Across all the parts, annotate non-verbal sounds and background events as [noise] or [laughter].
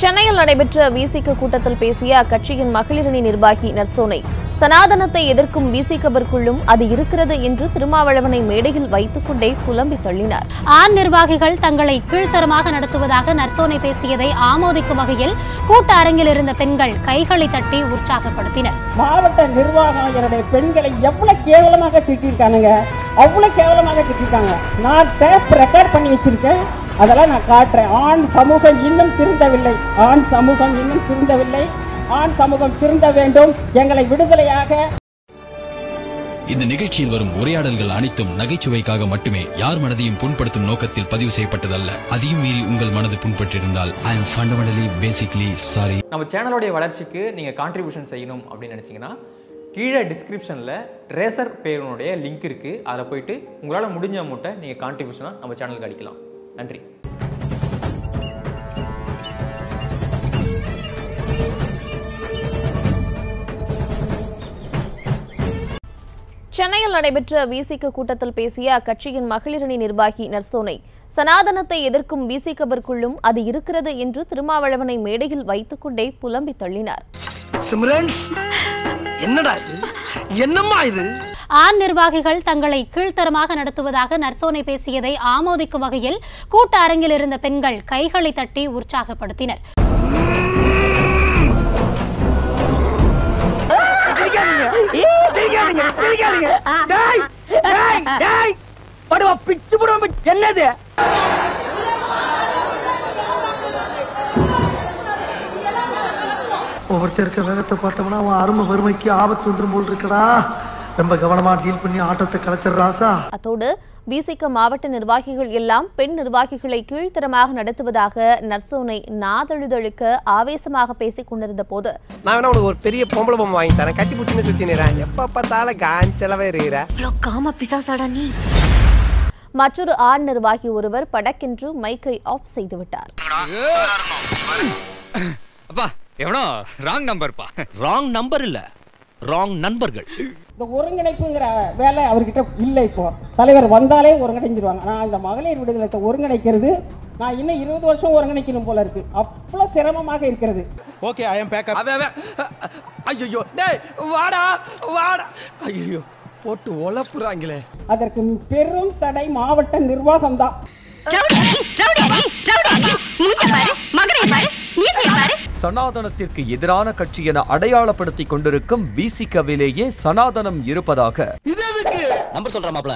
சென்னையில் நடைபெற்ற விசிக கூட்டத்தில் பேசிய அக்கட்சியின் மகளிரணி நிர்வாகி நர்சோனை சனாதனத்தை எதிர்க்கும் விசிகவிற்குள்ளும் அது இருக்கிறது என்று திருமாவளவனை மேடையில் வைத்துக் கொண்டே புலம்பி தள்ளினார். ஆண் நிர்வாகிகள் தங்களை கீழ்த்தரமாக நடத்துவதாக நர்சோனை பேசியதை ஆமோதிக்கும் வகையில் கூட்ட அரங்கில் இருந்த பெண்கள் கைகளை தட்டி உற்சாகப்படுத்தினர். மாவட்ட நிர்வாகம் என்னுடைய பெண்களை எவ்வளவு கேவலமாக திட்டிருக்கானுங்க? அவ்வளவு கேவலமாக திட்டிருக்காங்க. நான் டேப் ரெக்கார்ட் பண்ணி வச்சிருக்கேன். அதெல்லாம் நான் காட்டுறேன். ஆண் சமூகம் இன்னும் திருந்தவில்லை. ஆண் சமூகம் இன்னும் திருந்தவில்லை. ஆண் சமூகம் திருந்த வேண்டும். எங்களை விடுதலையாக இந்த நிகழ்ச்சியில் வரும் உரையாடல்கள் அனைத்தும் நகைச்சுவைக்காக மட்டுமே யார் மனதையும் புண்படுத்தும் நோக்கத்தில் பதிவு செய்யப்பட்டதல்ல. அதையும் மீறி உங்கள் மனது புண்பட்டிருந்தால் I am fundamentally basically sorry நம்ம சேனலோடைய வளர்ச்சிக்கு நீங்கள் கான்ட்ரிபியூஷன் செய்யணும் அப்படின்னு நினச்சிங்கன்னா கீழே டிஸ்கிரிப்ஷனில் ரேசர் பேருனுடைய லிங்க் இருக்குது அதில் போயிட்டு உங்களால் முடிஞ்ச அமௌண்ட்டை நீங்கள் கான்ட்ரிபியூஷனாக நம்ம சேனலுக்கு அடிக்கலாம். நன்றி. சென்னையில் நடைபெற்ற விசிக கூட்டத்தில் பேசிய அக்கட்சியின் மகளிரணி நிர்வாகி நர்சோனை சனாதனத்தை எதிர்க்கும் விசிகவிற்குள்ளும் அது இருக்கிறது என்று திருமாவளவனை மேடையில் வைத்துக் கொண்டே புலம்பி தள்ளினார். சிம்ரன்ஸ் என்னடா இது? என்னம்மா இது? ஆண் நிர்வாகிகள் தங்களை கீழ்த்தரமாக நடத்துவதாக நர்சோனை பேசியதை ஆமோதிக்கும் வகையில் கூட்ட அரங்கில் இருந்த பெண்கள் கைகளை தட்டி உற்சாகப்படுத்தினர். [laughs] படுவா பிச்சு போடுவா என்னது? ஒவ்வொருத்தர் இருக்க வேகத்தை பார்த்தோம்னா அவன் அருமை வறுமைக்கு ஆபத்து வந்துரும் போல் இருக்கடா. ரொம்ப கவனமா டீல் பண்ணி ஆட்டத்தை கலைச்சிடுறாசா அத்தோடு விசிக மாவட்ட நிர்வாகிகள் எல்லாம் பெண் நிர்வாகிகளை கீழ்த்தரமாக நடத்துவதாக நர்சோனை நாதழுதழுக்க ஆவேசமாக பேசிக் கொண்டிருந்த போது நான் வேணா உனக்கு ஒரு பெரிய பொம்பளை பொம்மை வாங்கி தரேன். கட்டி புட்டின்னு சுத்தினேன் எப்ப பார்த்தாலும் காஞ்சலவே இருக்கிற. காம பிசாசாடா நீ? மற்றொரு ஆண் நிர்வாகி ஒருவர் படக்கென்று மைக்கை ஆஃப் செய்துவிட்டார் அப்பா எவனோ? ராங் நம்பர்ப்பா ராங் நம்பர் இல்ல. ராங் நண்பர்கள். இந்த ஒருங்கிணைப்புங்கிற வேலை அவர்கிட்ட இல்லை இப்போ. தலைவர் வந்தாலே ஒருங்கிணைஞ்சிருவாங்க. நான் இந்த மகளிர் விடுதலை ஒருங்கிணைக்கிறது நான் இன்னும் இருபது வருஷம் ஒருங்கிணைக்கணும் போல இருக்கு. அவ்வளவு சிரமமாக இருக்கிறது. ஓகே ஐ எம் பேக் ஐயோ டேய் வாடா வாடா. ஐயோ போட்டு ஒலப்புறாங்களே அதற்கு பெரும் தடை மாவட்ட நிர்வாகம் தான் சனாதனத்திற்கு எதிரான கட்சி என அடையாளப்படுத்திக் கொண்டிருக்கும் விசிகவிலேயே சனாதனம் இருப்பதாக. நம்பர் சொல்றேன் மாப்ள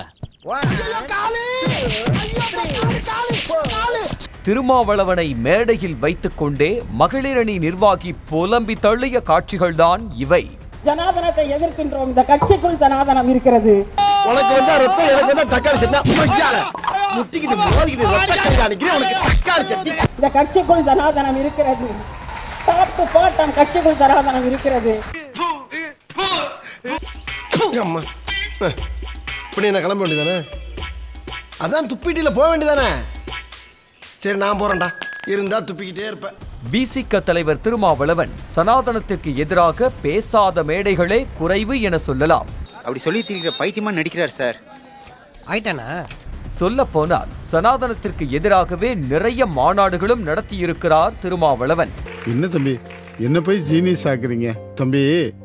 திருமாவளவனை மேடையில் வைத்துக் கொண்டே மகளிரணி நிர்வாகி புலம்பி தள்ளிய காட்சிகள்தான் இவை. ஜனாதனத்தை எதிர்க்கின்றோம். இந்த கட்சிக்குள் ஜனாதனம் இருக்கிறது. உனக்கு வந்தா ரத்தம் எனக்கு வந்தா தக்காளி சட்னி. மொய்யால முட்டிக்கிட்டு மோதிக்கிட்டு ரத்த கண்காணிக்கிறேன் உனக்கு தக்காளி சட்னி. இந்த கட்சிக்குள் ஜனாதனம் இருக்கிறது. பாட்டு பாட்டம் கட்சிக்குள் ஜனாதனம் இருக்கிறது. அம்மா. இப்படி நான் கிளம்ப வேண்டியதானே? அதான் துப்பிட்டில போக வேண்டியதானே? சரி நான் போறேன்டா. இருந்தா துப்பிக்கிட்டே இருப்பேன் விசிக தலைவர் திருமாவளவன் சனாதனத்திற்கு எதிராக பேசாத மேடைகளே குறைவு என சொல்லலாம். அப்படி சொல்லி திரிக்கிற பைத்தியமா நடிக்கிறார் சார். ஆயிட்டானா? சொல்ல போனால் சனாதனத்திற்கு எதிராகவே நிறைய மாநாடுகளும் நடத்தியிருக்கிறார் திருமாவளவன். என்ன தம்பி? என்ன போய் ஜீனியஸ் ஆக்குறீங்க? தம்பி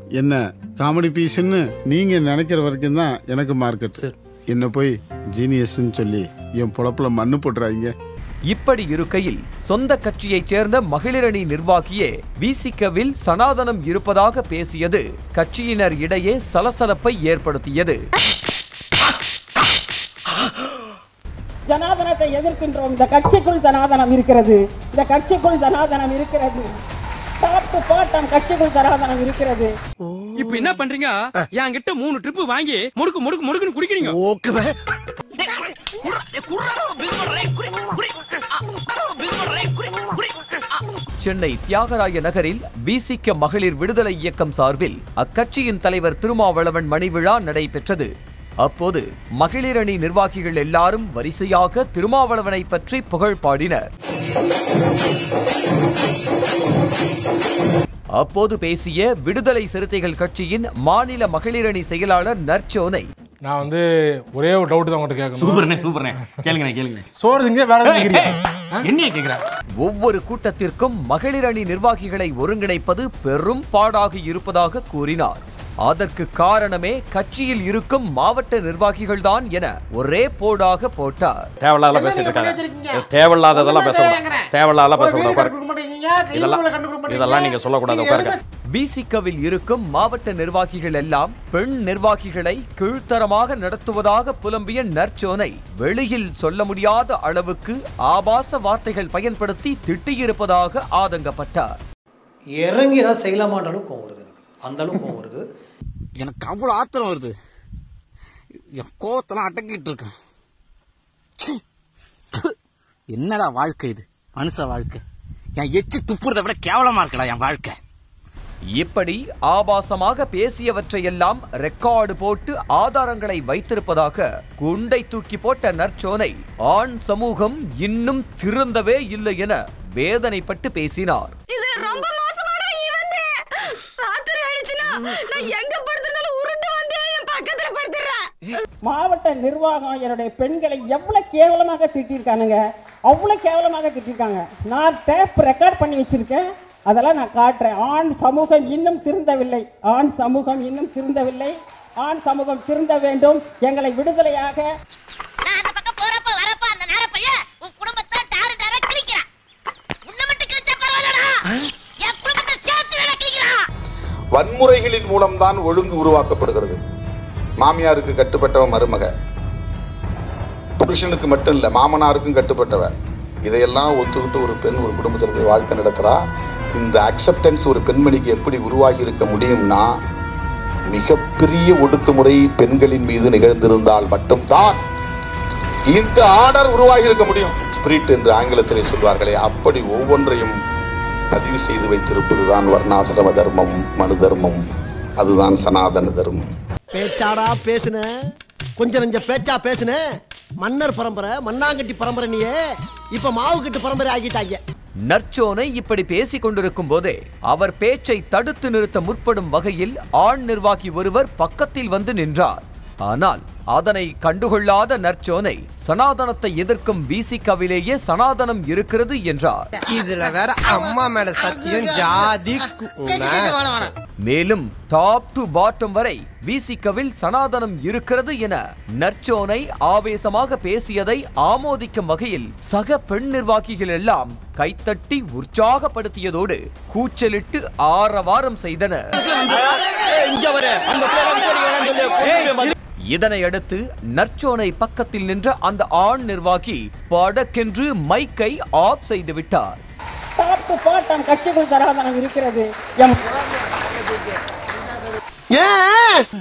என்ன காமெடி பீஸ்ன்னு நீங்க நினைக்கிற வரைக்கும் தான் எனக்கு மார்க்கெட் என்ன போய் ஜீனியஸ்ன்னு சொல்லி என் பொழப்புல மண்ணு போட்டுறாங்க இப்படி இருக்கையில் சொந்த கட்சியைச் சேர்ந்த மகளிரணி நிர்வாகியே விசிகவில் சனாதனம் இருப்பதாக பேசியது கட்சியினர் இடையே சலசலப்பை ஏற்படுத்தியது. ஜனாதனத்தை எதிர்க்கின்றோம். இந்த கட்சிக்குள் ஜனாதனம் இருக்கிறது. இந்த கட்சிக்குள் ஜனாதனம் இருக்கிறது. பாட்டு பாட்டம் கட்சிக்குள் ஜனாதனம் இருக்கிறது. இப்ப என்ன பண்றீங்க? என்கிட்ட மூணு ட்ரிப் வாங்கி முடுக்கு முடுக்கு முடுக்குன்னு குடிக்கிறீங்க. ஓகே சென்னை தியாகராய நகரில் விசிக மகளிர் விடுதலை இயக்கம் சார்பில் அக்கட்சியின் தலைவர் திருமாவளவன் மணிவிழா நடைபெற்றது. அப்போது மகளிரணி நிர்வாகிகள் எல்லாரும் வரிசையாக திருமாவளவனை பற்றி புகழ் பாடினர். அப்போது பேசிய விடுதலை சிறுத்தைகள் கட்சியின் மாநில மகளிரணி செயலாளர் நற்சோனை. நான் வந்து ஒரே ஒரு டவுட் தான் உங்கள்கிட்ட கேட்கணும்? சூப்பர்ண்ணே சூப்பர்ண்ணே. கேளுங்கண்ணே கேளுங்க சோறு திங்க வேற எதுவும் கேக்குறீங்க? என்ன கேக்குறா? ஒவ்வொரு கூட்டத்திற்கும் மகளிர் அணி நிர்வாகிகளை ஒருங்கிணைப்பது பெரும் பாடாக இருப்பதாக கூறினார். அதற்கு காரணமே கட்சியில் இருக்கும் மாவட்ட நிர்வாகிகள்தான் என ஒரே போடாக போட்டார். தேவையில்லாத பேசிட்டு இருக்காங்க. தேவையில்லாததெல்லாம் பேசணும் தேவையில்லாத உட்காரு இதெல்லாம் இதெல்லாம் நீங்க சொல்லக்கூடாது. உட்காருங்க. விசிகவில் இருக்கும் மாவட்ட நிர்வாகிகள் எல்லாம் பெண் நிர்வாகிகளை கீழ்த்தரமாக நடத்துவதாக புலம்பிய நற்சோனை வெளியில் சொல்ல முடியாத அளவுக்கு ஆபாச வார்த்தைகள் பயன்படுத்தி திட்டியிருப்பதாக ஆதங்கப்பட்டார். இறங்கி ஏதாவது செய்யலாமான்ற அளவுக்கு வருது அந்த அளவுக்கு வருது. எனக்கு அவ்வளோ ஆத்திரம் வருது. என் கோவத்தெல்லாம் அடக்கிட்டு இருக்கேன். என்னடா வாழ்க்கை இது? மனுஷ வாழ்க்கை. என் எச்சு துப்புறதை விட கேவலமா இருக்கடா என் வாழ்க்கை. இப்படி ஆபாசமாக பேசியவற்றையெல்லாம் ரெக்கார்டு போட்டு ஆதாரங்களை வைத்திருப்பதாக குண்டை தூக்கி போட்ட நற்சோனை ஆண் சமூகம் இன்னும் திருந்தவே இல்லை என வேதனைப்பட்டு பேசினார். இது ரொம்ப மோசமான ஈவென்ட் ராத்திரி ஆயிடுச்சுனா நான் எங்க படுத்திருந்தாலும் உருண்டு வந்து என் பக்கத்துல படுத்துறேன் மாவட்ட நிர்வாகம் என்னுடைய பெண்களை எவ்வளவு கேவலமாக திட்டிருக்கானுங்க? அவ்வளவு கேவலமாக திட்டிருக்காங்க. நான் டேப் ரெக்கார்ட் பண்ணி வச்சிருக்கேன். அதெல்லாம் நான் காட்டுறேன். ஆண் சமூகம் இன்னும் திருந்தவில்லை. ஆண் சமூகம் இன்னும் திருந்தவில்லை. ஆண் சமூகம் திருந்த வேண்டும். எங்களை விடுதலையாக நான் அந்த பக்கம் போறப்ப வரப்ப அந்த நேர பையன் உன் குடும்பத்தை டாரு டாரா கிழிக்கிறான் உன்னை மட்டும் கிழிச்சா பரவாயில்லடா. என் குடும்பத்தை சேர்த்து வேலை கிழிக்கிறான் வன்முறைகளின் மூலம்தான் ஒழுங்கு உருவாக்கப்படுகிறது. மாமியாருக்கு கட்டுப்பட்டவ மருமக. புருஷனுக்கு மட்டும் இல்லை மாமனாருக்கும் கட்டுப்பட்டவ இதையெல்லாம் ஒத்துக்கிட்டு ஒரு பெண் ஒரு குடும்பத்தில் போய் வாழ்க்கை நடத்துகிறா இந்த அக்செப்டன்ஸ் ஒரு பெண்மணிக்கு எப்படி உருவாகி இருக்க முடியும்னா மிகப்பெரிய ஒடுக்குமுறை பெண்களின் மீது நிகழ்ந்திருந்தால் மட்டும்தான் இந்த ஆர்டர் உருவாகி இருக்க முடியும். ஸ்பிரிட் என்று ஆங்கிலத்திலே சொல்வார்களே அப்படி ஒவ்வொன்றையும் பதிவு செய்து வைத்திருப்பதுதான் வர்ணாசிரம தர்மம் மனு தர்மம். அதுதான் சனாதன தர்மம். பேச்சாடா பேசுன. கொஞ்சம் நெஞ்ச பேச்சா பேசுன. மன்னர் பரம்பரை மண்ணாங்கட்டி பரம்பரை நீயே. இப்ப மாவுக்கட்டு பரம்பரை ஆகிட்டாங்க நற்சோனை இப்படி பேசிக் கொண்டிருக்கும் போதே அவர் பேச்சை தடுத்து நிறுத்த முற்படும் வகையில் ஆண் நிர்வாகி ஒருவர் பக்கத்தில் வந்து நின்றார். ஆனால் அதனை கண்டுகொள்ளாத நற்சோனை சனாதனத்தை எதிர்க்கும் விசிகவிலேயே சனாதனம் இருக்கிறது என்றார். இதுல வேற அம்மா மேல சத்தியம் ஜாதி மேலும் டாப் டு பாட்டம் வரை விசிகவில் சனாதனம் இருக்கிறது என நற்சோனை ஆவேசமாக பேசியதை ஆமோதிக்கும் வகையில் சக பெண் நிர்வாகிகள் எல்லாம் கைத்தட்டி உற்சாகப்படுத்தியதோடு கூச்சலிட்டு ஆரவாரம் செய்தனர். இதனை அடுத்து நற்சோனை பக்கத்தில் நின்ற அந்த ஆண் நிர்வாகி படக்கென்று மைக்கை ஆஃப் செய்து விட்டார். டாப் டு பாட்டம் கட்சிக்குள் சனாதனம் இருக்கிறது. எம்.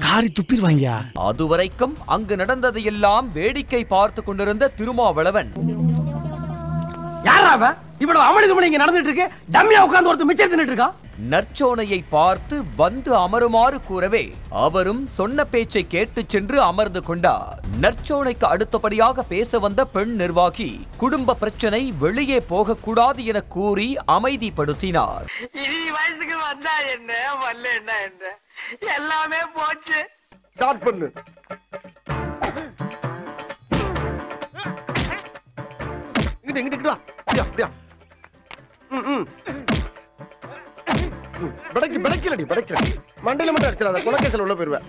காரி துப்பிடுவாங்க அதுவரைக்கும் அங்கு நடந்ததையெல்லாம் வேடிக்கை பார்த்து கொண்டிருந்த திருமாவளவன். யாரா அவன்? இவ்வளவு அமளி துமளி இங்க நடந்துட்டு இருக்கு. டம்மியா உட்கார்ந்து ஒருத்தர் மிச்சம் தின்னுட்டு இருக்கான். நற்சோனையை பார்த்து வந்து அமருமாறு கூறவே அவரும் சொன்ன பேச்சை கேட்டுச் சென்று அமர்ந்து கொண்டார். நற்சோனைக்கு அடுத்தபடியாக பேச வந்த பெண் நிர்வாகி குடும்ப பிரச்சனை வெளியே போகக்கூடாது என கூறி அமைதிப்படுத்தினார். இனி வயசுக்கு வந்தா என்ன வரல என்ன என்ன? எல்லாமே போச்சு. ஸ்டார்ட் பண்ணு. இங்கிட்டு இங்கிட்டு இங்கிட்டு வா. அப்படியா அப்படியா ம் ம். படைக்கு படைக்கலடி படைக்கல மண்டையில மட்டும் அடிச்சிடாத குலக்கேசல் உள்ள போயிருவேன்.